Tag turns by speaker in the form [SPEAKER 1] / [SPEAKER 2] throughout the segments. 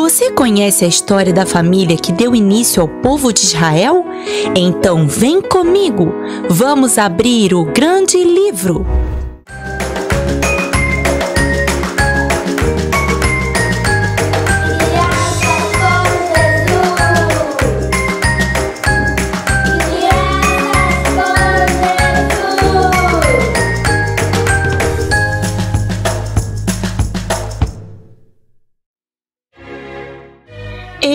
[SPEAKER 1] Você conhece a história da família que deu início ao povo de Israel? Então vem comigo, vamos abrir o grande livro.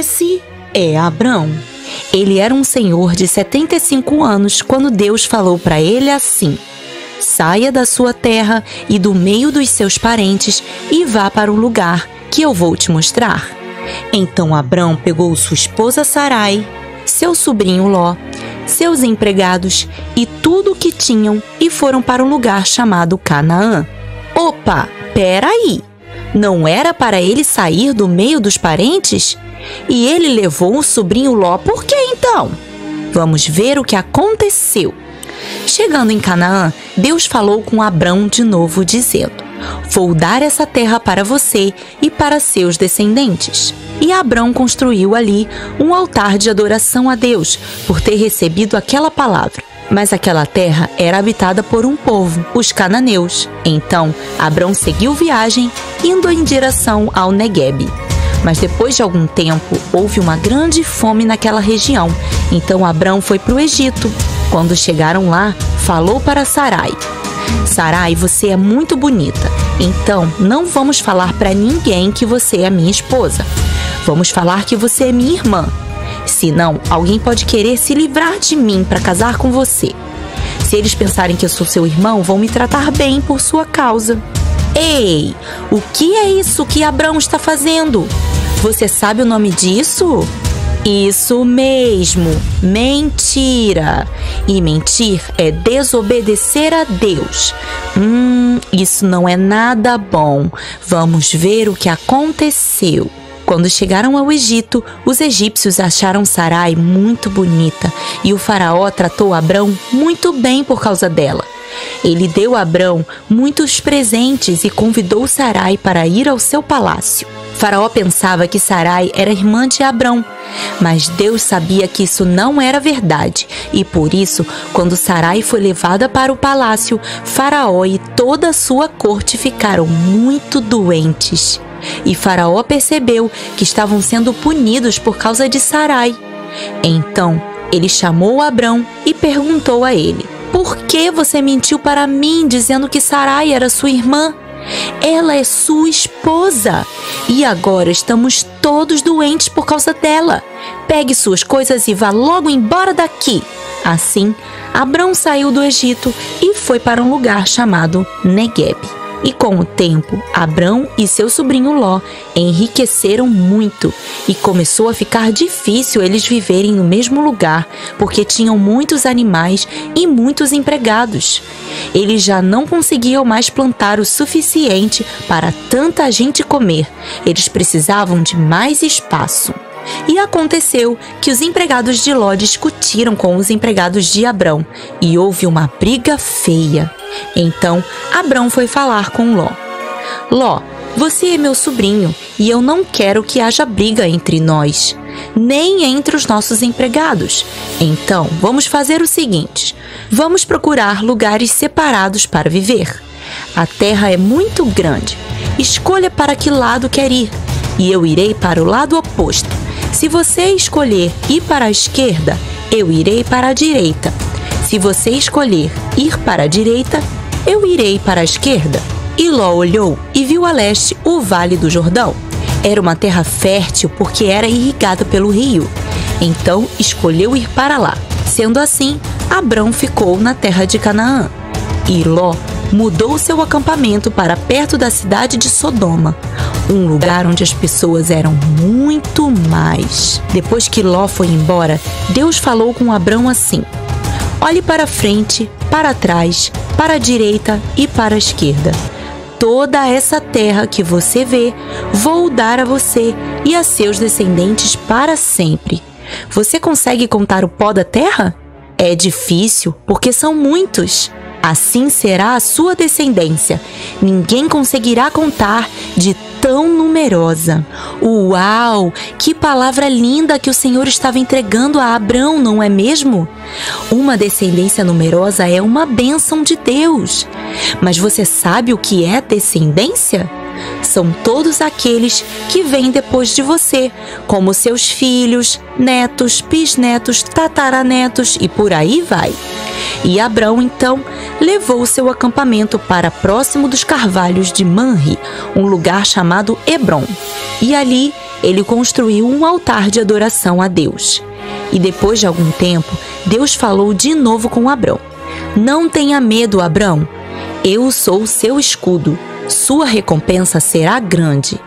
[SPEAKER 1] Esse é Abrão. Ele era um senhor de 75 anos quando Deus falou para ele assim: Saia da sua terra e do meio dos seus parentes e vá para o lugar que eu vou te mostrar. Então Abrão pegou sua esposa Sarai, seu sobrinho Ló, seus empregados e tudo o que tinham e foram para um lugar chamado Canaã. Opa, peraí! Não era para ele sair do meio dos parentes? E ele levou o sobrinho Ló, por que então? Vamos ver o que aconteceu. Chegando em Canaã, Deus falou com Abrão de novo, dizendo: Vou dar essa terra para você e para seus descendentes. E Abrão construiu ali um altar de adoração a Deus por ter recebido aquela palavra. Mas aquela terra era habitada por um povo, os cananeus. Então, Abrão seguiu viagem, indo em direção ao Negueb. Mas depois de algum tempo, houve uma grande fome naquela região. Então Abrão foi para o Egito. Quando chegaram lá, falou para Sarai: Sarai, você é muito bonita. Então não vamos falar para ninguém que você é minha esposa. Vamos falar que você é minha irmã. Senão, alguém pode querer se livrar de mim para casar com você. Se eles pensarem que eu sou seu irmão, vão me tratar bem por sua causa. Ei, o que é isso que Abraão está fazendo? Você sabe o nome disso? Isso mesmo, mentira. E mentir é desobedecer a Deus. Hum, isso não é nada bom. Vamos ver o que aconteceu. Quando chegaram ao Egito, os egípcios acharam Sarai muito bonita e o faraó tratou Abrão muito bem por causa dela. Ele deu a Abrão muitos presentes e convidou Sarai para ir ao seu palácio. Faraó pensava que Sarai era irmã de Abrão, mas Deus sabia que isso não era verdade, e por isso, quando Sarai foi levada para o palácio, Faraó e toda a sua corte ficaram muito doentes. E Faraó percebeu que estavam sendo punidos por causa de Sarai. Então, ele chamou Abrão e perguntou a ele: por que você mentiu para mim dizendo que Sarai era sua irmã? Ela é sua esposa e agora estamos todos doentes por causa dela. Pegue suas coisas e vá logo embora daqui. Assim, Abrão saiu do Egito e foi para um lugar chamado Negueb. E com o tempo, Abrão e seu sobrinho Ló enriqueceram muito e começou a ficar difícil eles viverem no mesmo lugar, porque tinham muitos animais e muitos empregados. Eles já não conseguiam mais plantar o suficiente para tanta gente comer. Eles precisavam de mais espaço. E aconteceu que os empregados de Ló discutiram com os empregados de Abrão e houve uma briga feia. Então Abrão foi falar com Ló. Ló, você é meu sobrinho e eu não quero que haja briga entre nós, nem entre os nossos empregados. Então vamos fazer o seguinte: vamos procurar lugares separados para viver. A terra é muito grande. Escolha para que lado quer ir e eu irei para o lado oposto. Se você escolher ir para a esquerda, eu irei para a direita. Se você escolher ir para a direita, eu irei para a esquerda. E Ló olhou e viu a leste o Vale do Jordão. Era uma terra fértil porque era irrigada pelo rio. Então escolheu ir para lá. Sendo assim, Abrão ficou na terra de Canaã. E Ló mudou seu acampamento para perto da cidade de Sodoma, um lugar onde as pessoas eram muito mais. Depois que Ló foi embora, Deus falou com Abrão assim: Olhe para frente, para trás, para a direita e para a esquerda. Toda essa terra que você vê, vou dar a você e a seus descendentes para sempre. Você consegue contar o pó da terra? É difícil, porque são muitos. Assim será a sua descendência. Ninguém conseguirá contar de tão numerosa. Uau! Que palavra linda que o Senhor estava entregando a Abrão, não é mesmo? Uma descendência numerosa é uma bênção de Deus. Mas você sabe o que é descendência? São todos aqueles que vêm depois de você, como seus filhos, netos, bisnetos, tataranetos e por aí vai. E Abrão então levou seu acampamento para próximo dos carvalhos de Manre, um lugar chamado Hebron. E ali ele construiu um altar de adoração a Deus. E depois de algum tempo, Deus falou de novo com Abrão: Não tenha medo, Abrão. Eu sou o seu escudo. Sua recompensa será grande.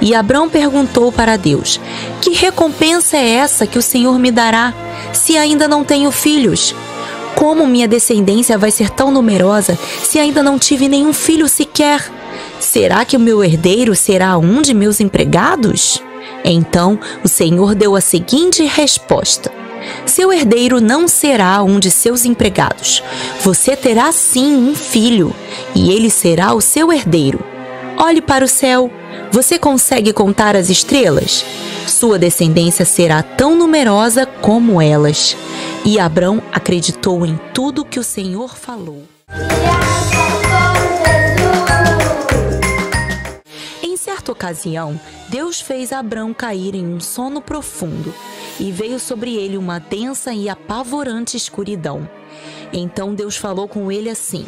[SPEAKER 1] E Abrão perguntou para Deus: Que recompensa é essa que o Senhor me dará, se ainda não tenho filhos? Como minha descendência vai ser tão numerosa se ainda não tive nenhum filho sequer? Será que o meu herdeiro será um de meus empregados? Então o Senhor deu a seguinte resposta: Seu herdeiro não será um de seus empregados. Você terá sim um filho, e ele será o seu herdeiro. Olhe para o céu. Você consegue contar as estrelas? Sua descendência será tão numerosa como elas. E Abrão acreditou em tudo que o Senhor falou. Em certa ocasião, Deus fez Abrão cair em um sono profundo e veio sobre ele uma densa e apavorante escuridão. Então Deus falou com ele assim: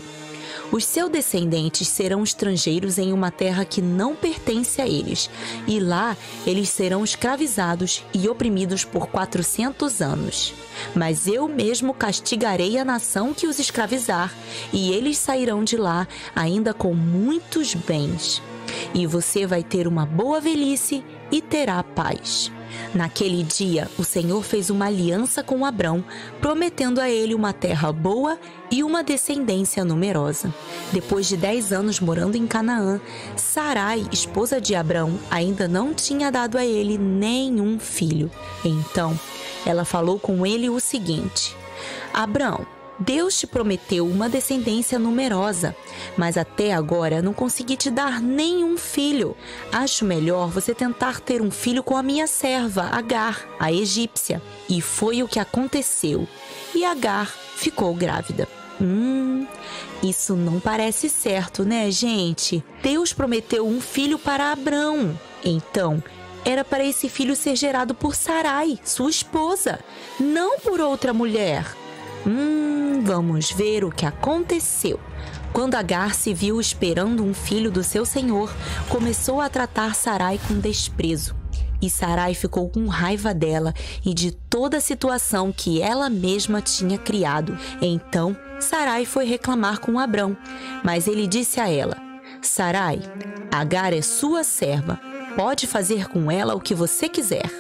[SPEAKER 1] os seus descendentes serão estrangeiros em uma terra que não pertence a eles, e lá eles serão escravizados e oprimidos por quatrocentos anos. Mas eu mesmo castigarei a nação que os escravizar, e eles sairão de lá ainda com muitos bens. E você vai ter uma boa velhice e terá paz. Naquele dia, o Senhor fez uma aliança com Abrão, prometendo a ele uma terra boa e uma descendência numerosa. Depois de dez anos morando em Canaã, Sarai, esposa de Abrão, ainda não tinha dado a ele nenhum filho. Então, ela falou com ele o seguinte: Abrão, Deus te prometeu uma descendência numerosa, mas até agora não consegui te dar nenhum filho. Acho melhor você tentar ter um filho com a minha serva, Agar, a egípcia. E foi o que aconteceu. E Agar ficou grávida. Hum, isso não parece certo, né, gente? Deus prometeu um filho para Abrão. Então, era para esse filho ser gerado por Sarai, sua esposa, não por outra mulher. Hum, vamos ver o que aconteceu. Quando Agar se viu esperando um filho do seu senhor, começou a tratar Sarai com desprezo. E Sarai ficou com raiva dela e de toda a situação que ela mesma tinha criado. Então, Sarai foi reclamar com Abrão, mas ele disse a ela: Sarai, Agar é sua serva pode fazer com ela o que você quiser.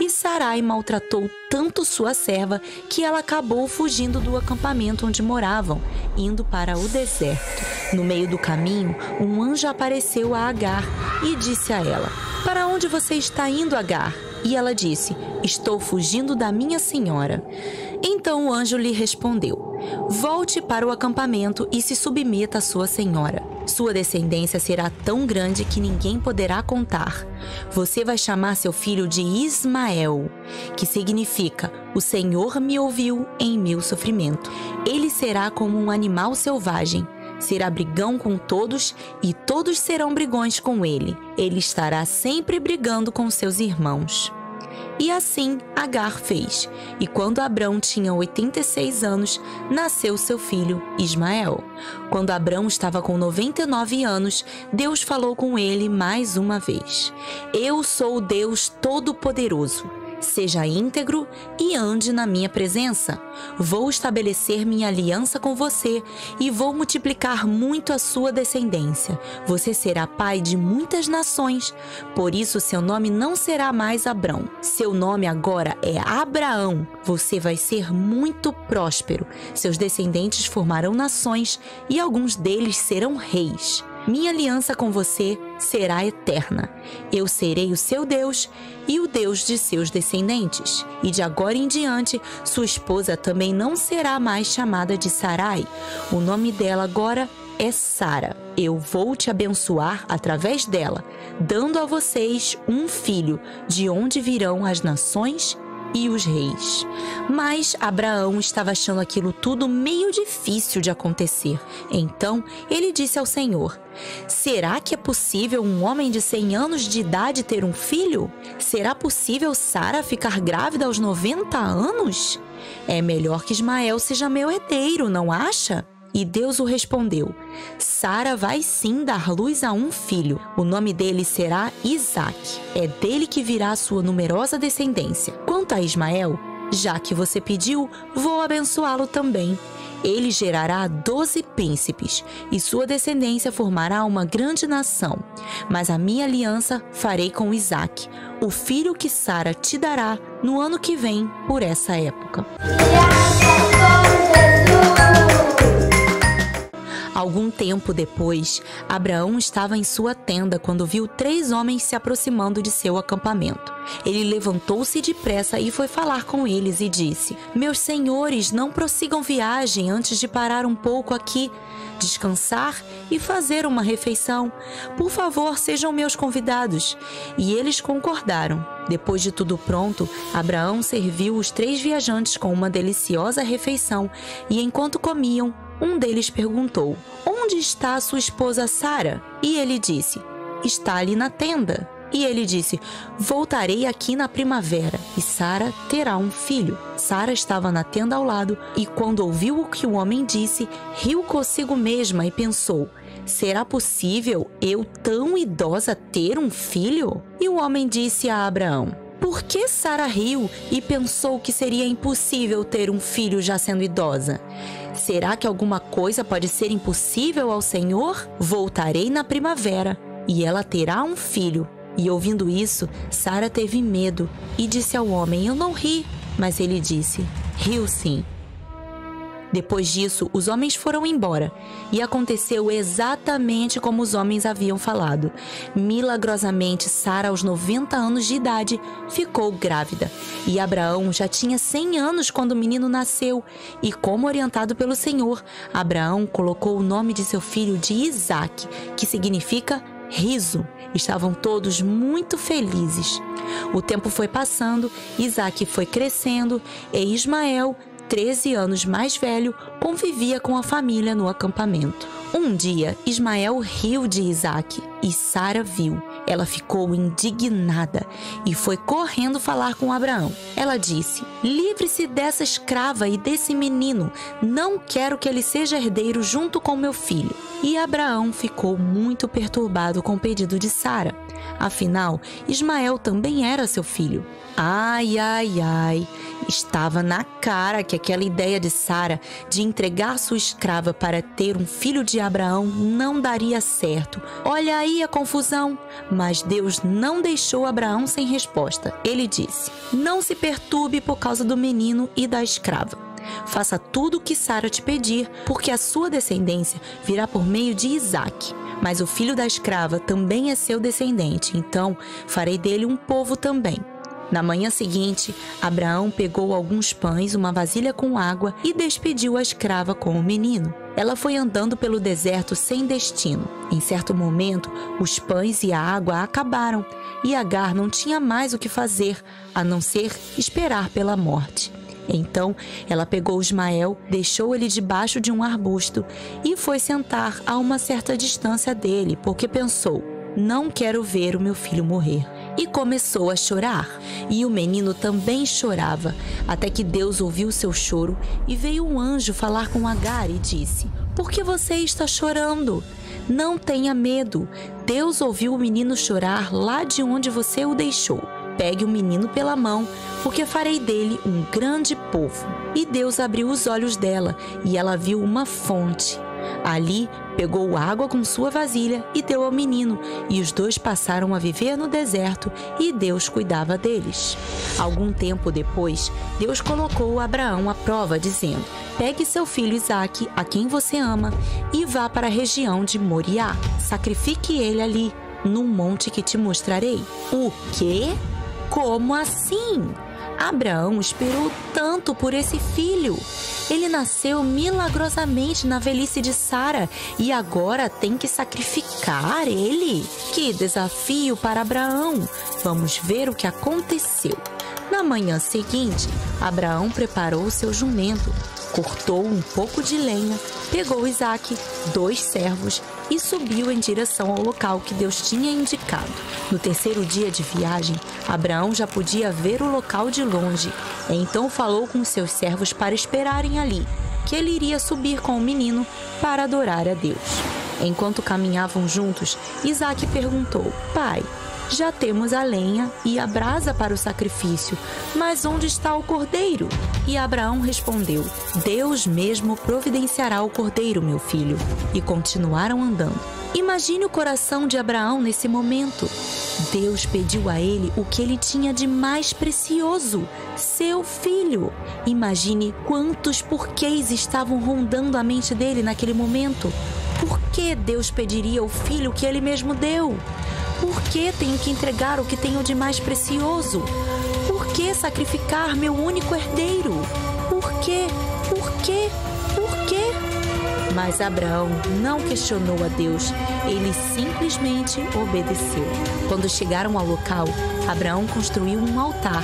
[SPEAKER 1] E Sarai maltratou tanto sua serva que ela acabou fugindo do acampamento onde moravam, indo para o deserto. No meio do caminho, um anjo apareceu a Agar e disse a ela: Para onde você está indo, Agar? E ela disse: Estou fugindo da minha senhora. Então o anjo lhe respondeu: Volte para o acampamento e se submeta à sua senhora. Sua descendência será tão grande que ninguém poderá contar. Você vai chamar seu filho de Ismael, que significa O Senhor me ouviu em meu sofrimento. Ele será como um animal selvagem. Será brigão com todos e todos serão brigões com ele. Ele estará sempre brigando com seus irmãos. E assim Agar fez. E quando Abrão tinha 86 anos, nasceu seu filho Ismael. Quando Abrão estava com 99 anos, Deus falou com ele mais uma vez: Eu sou o Deus Todo-Poderoso. Seja íntegro e ande na minha presença. Vou estabelecer minha aliança com você e vou multiplicar muito a sua descendência. Você será pai de muitas nações. Por isso, seu nome não será mais Abrão. Seu nome agora é Abraão. Você vai ser muito próspero. Seus descendentes formarão nações e alguns deles serão reis. Minha aliança com você será eterna. Eu serei o seu Deus e o Deus de seus descendentes. E de agora em diante, sua esposa também não será mais chamada de Sarai. O nome dela agora é Sara. Eu vou te abençoar através dela, dando a vocês um filho, de onde virão as nações e os reis. Mas Abraão estava achando aquilo tudo meio difícil de acontecer. Então ele disse ao Senhor: Será que é possível um homem de 100 anos de idade ter um filho? Será possível Sara ficar grávida aos 90 anos? É melhor que Ismael seja meu herdeiro, não acha? E Deus o respondeu: Sara vai sim dar luz a um filho. O nome dele será Isaac. É dele que virá a sua numerosa descendência. Quanto a Ismael, já que você pediu, vou abençoá-lo também. Ele gerará doze príncipes, e sua descendência formará uma grande nação. Mas a minha aliança farei com Isaac, o filho que Sara te dará no ano que vem, por essa época. Algum tempo depois, Abraão estava em sua tenda quando viu três homens se aproximando de seu acampamento. Ele levantou-se depressa e foi falar com eles e disse: Meus senhores, não prossigam viagem antes de parar um pouco aqui, descansar e fazer uma refeição. Por favor, sejam meus convidados. E eles concordaram. Depois de tudo pronto, Abraão serviu os três viajantes com uma deliciosa refeição e, enquanto comiam, um deles perguntou: Onde está sua esposa Sara? E ele disse: Está ali na tenda. E ele disse: Voltarei aqui na primavera e Sara terá um filho. Sara estava na tenda ao lado e, quando ouviu o que o homem disse, riu consigo mesma e pensou: Será possível eu, tão idosa, ter um filho? E o homem disse a Abraão: por que Sara riu e pensou que seria impossível ter um filho já sendo idosa? Será que alguma coisa pode ser impossível ao Senhor? Voltarei na primavera e ela terá um filho. E ouvindo isso, Sara teve medo e disse ao homem: Eu não ri. Mas ele disse: Riu sim. Depois disso, os homens foram embora, e aconteceu exatamente como os homens haviam falado. Milagrosamente, Sara, aos 90 anos de idade, ficou grávida, e Abraão já tinha 100 anos quando o menino nasceu, e como orientado pelo Senhor, Abraão colocou o nome de seu filho de Isaac, que significa riso. Estavam todos muito felizes. O tempo foi passando, Isaac foi crescendo e Ismael 13 anos mais velho, convivia com a família no acampamento. Um dia, Ismael riu de Isaac e Sara viu. Ela ficou indignada e foi correndo falar com Abraão. Ela disse: Livre-se dessa escrava e desse menino. Não quero que ele seja herdeiro junto com meu filho. E Abraão ficou muito perturbado com o pedido de Sara. Afinal, Ismael também era seu filho. Ai, ai, ai. Estava na cara que aquela ideia de Sara de entregar sua escrava para ter um filho de Abraão não daria certo. Olha aí a confusão. Mas Deus não deixou Abraão sem resposta. Ele disse: Não se perturbe por causa do menino e da escrava. Faça tudo o que Sara te pedir, porque a sua descendência virá por meio de Isaque. Mas o filho da escrava também é seu descendente, então farei dele um povo também. Na manhã seguinte, Abraão pegou alguns pães, uma vasilha com água e despediu a escrava com o menino. Ela foi andando pelo deserto sem destino. Em certo momento, os pães e a água acabaram e Agar não tinha mais o que fazer a não ser esperar pela morte. Então ela pegou Ismael, deixou ele debaixo de um arbusto e foi sentar a uma certa distância dele, porque pensou: não quero ver o meu filho morrer e começou a chorar. E o menino também chorava, até que Deus ouviu seu choro e veio um anjo falar com Agar e disse: Por que você está chorando? Não tenha medo. Deus ouviu o menino chorar lá de onde você o deixou. Pegue o menino pela mão, porque farei dele um grande povo. E Deus abriu os olhos dela, e ela viu uma fonte. Ali pegou água com sua vasilha e deu ao menino, e os dois passaram a viver no deserto e Deus cuidava deles. Algum tempo depois, Deus colocou Abraão à prova, dizendo: Pegue seu filho Isaque, a quem você ama, e vá para a região de Moriá. Sacrifique ele ali, num monte que te mostrarei. O quê? Como assim? Abraão esperou tanto por esse filho. Ele nasceu milagrosamente na velhice de Sara e agora tem que sacrificar ele. Que desafio para Abraão! Vamos ver o que aconteceu. Na manhã seguinte, Abraão preparou seu jumento, cortou um pouco de lenha, pegou Isaac, dois servos e subiu em direção ao local que Deus tinha indicado. No terceiro dia de viagem, Abraão já podia ver o local de longe. Então falou com seus servos para esperarem ali, que ele iria subir com o menino para adorar a Deus. Enquanto caminhavam juntos, Isaac perguntou: Pai, já temos a lenha e a brasa para o sacrifício, mas onde está o cordeiro? E Abraão respondeu: Deus mesmo providenciará o cordeiro, meu filho. E continuaram andando. Imagine o coração de Abraão nesse momento. Deus pediu a ele o que ele tinha de mais precioso: seu filho. Imagine quantos porquês estavam rondando a mente dele naquele momento. Por que Deus pediria o filho que ele mesmo deu? Por que tenho que entregar o que tenho de mais precioso? Sacrificar meu único herdeiro? Por quê? Por quê? Por quê? Mas Abraão não questionou a Deus, ele simplesmente obedeceu. Quando chegaram ao local, Abraão construiu um altar,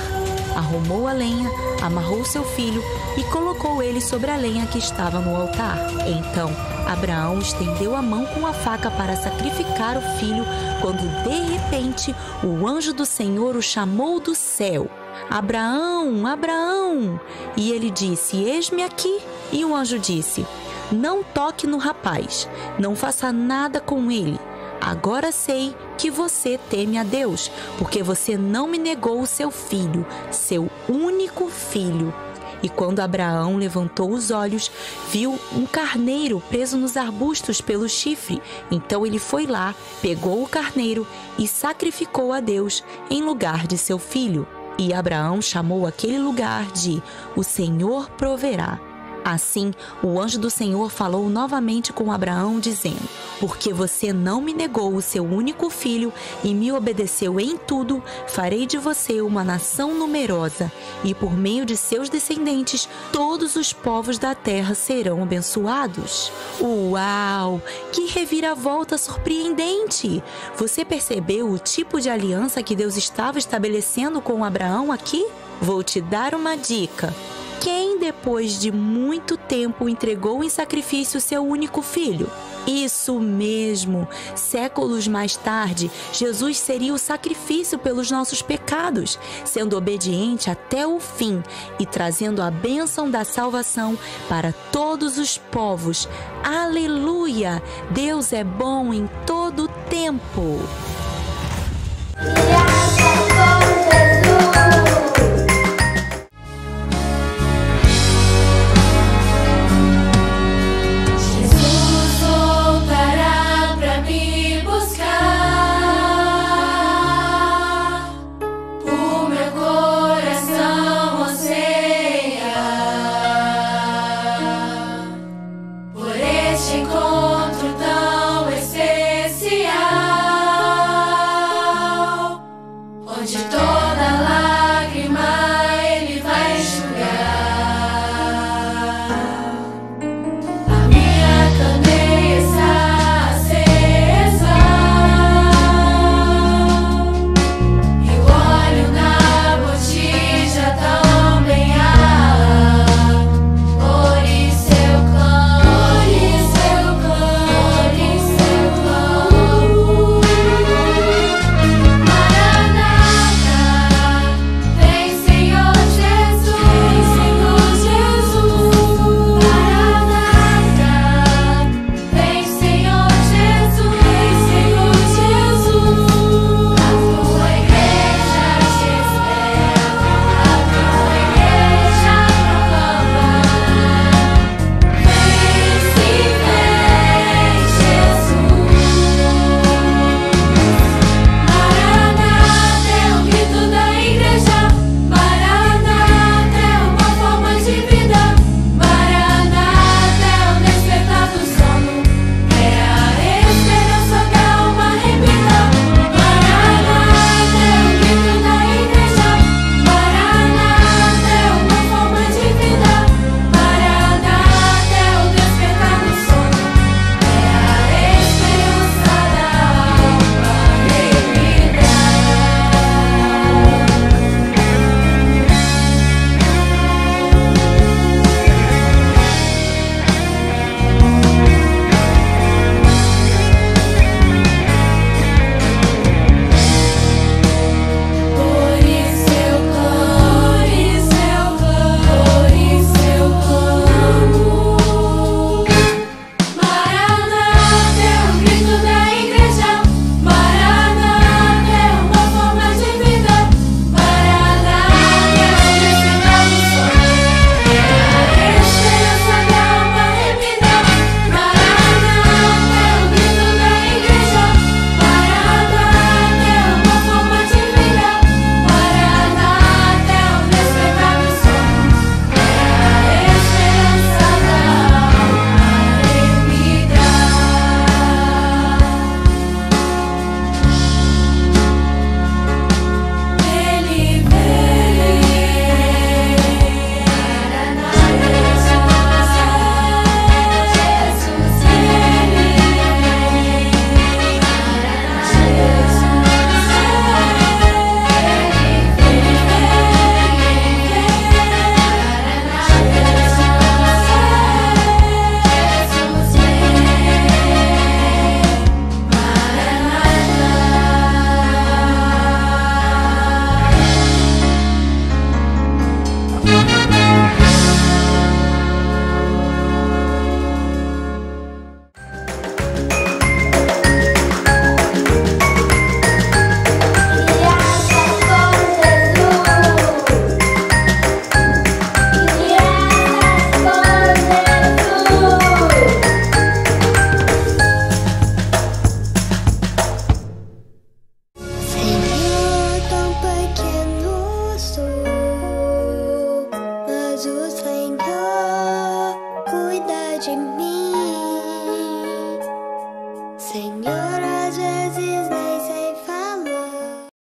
[SPEAKER 1] arrumou a lenha, amarrou seu filho e colocou ele sobre a lenha que estava no altar. Então, Abraão estendeu a mão com a faca para sacrificar o filho, quando de repente o anjo do Senhor o chamou do céu. Abraão, Abraão! E ele disse: Eis-me aqui. E o anjo disse: Não toque no rapaz, não faça nada com ele. Agora sei que você teme a Deus, porque você não me negou o seu filho, seu único filho. E quando Abraão levantou os olhos, viu um carneiro preso nos arbustos pelo chifre. Então ele foi lá, pegou o carneiro e sacrificou a Deus em lugar de seu filho. E Abraão chamou aquele lugar de O Senhor proverá. Assim, o anjo do Senhor falou novamente com Abraão, dizendo: Porque você não me negou o seu único filho e me obedeceu em tudo, farei de você uma nação numerosa, e por meio de seus descendentes, todos os povos da terra serão abençoados. Uau! Que reviravolta surpreendente! Você percebeu o tipo de aliança que Deus estava estabelecendo com Abraão aqui? Vou te dar uma dica. Quem, depois de muito tempo, entregou em sacrifício seu único filho? Isso mesmo! Séculos mais tarde, Jesus seria o sacrifício pelos nossos pecados, sendo obediente até o fim e trazendo a bênção da salvação para todos os povos. Aleluia! Deus é bom em todo o tempo.